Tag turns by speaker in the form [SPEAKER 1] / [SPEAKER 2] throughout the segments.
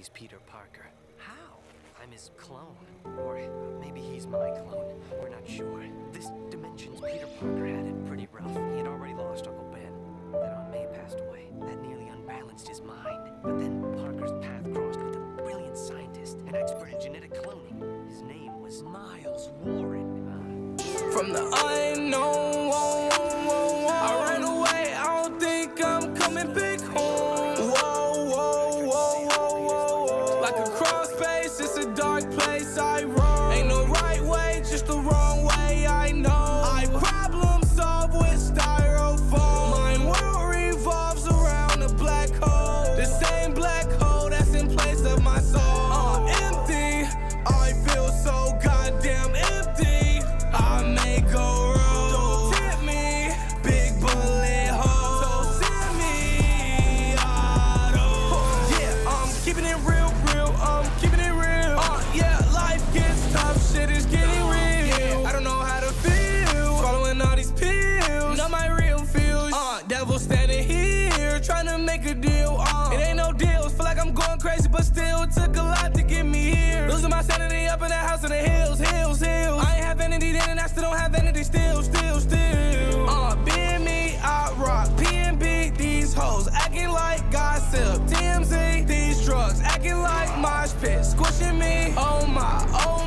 [SPEAKER 1] he's Peter Parker.
[SPEAKER 2] How?
[SPEAKER 1] I'm his clone. Or maybe he's my clone. We're not sure. This dimension's Peter Parker had it pretty rough. He had already lost Uncle Ben. Then Aunt May passed away. That nearly unbalanced his mind. But then Parker's path crossed with a brilliant scientist, an expert in genetic cloning. His name was Miles Warren. Uh,
[SPEAKER 3] From the unknown. crazy, but still it took a lot to get me here. Losing my sanity up in that house in the hills, hills, hills. I ain't have vanity then, and I still don't have vanity still, still, still. Uh, being me, I rock. PNB, these hoes acting like gossip. TMZ, these drugs acting like mosh pit, squishing me. Oh my, oh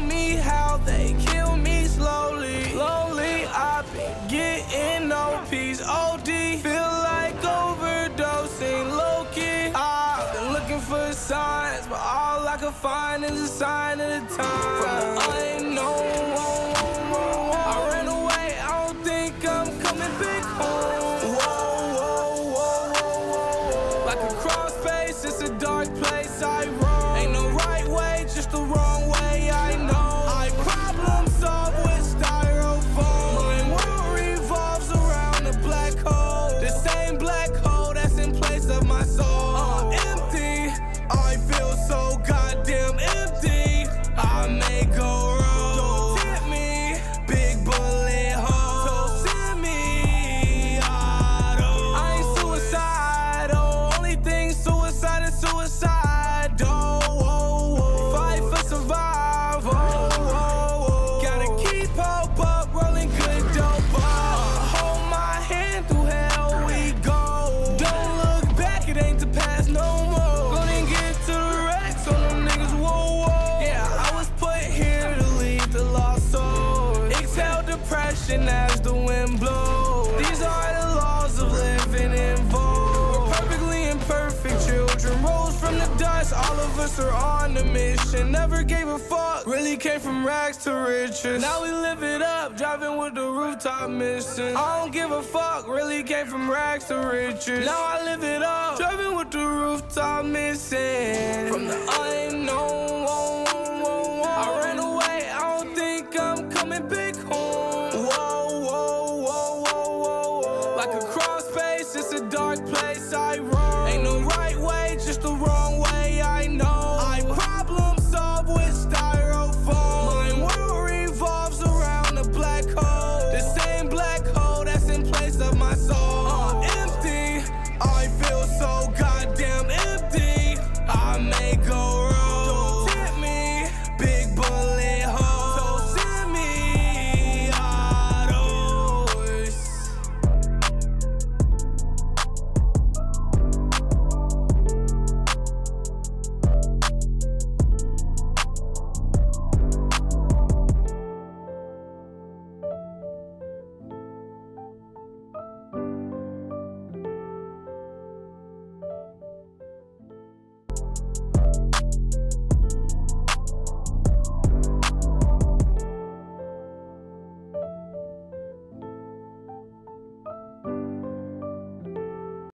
[SPEAKER 3] could find is a sign of the time. all of us are on a mission. Never gave a fuck, really came from rags to riches. Now we live it up, driving with the rooftop mission. I don't give a fuck, really came from rags to riches. Now I live it up, driving with the rooftop mission. From the Make go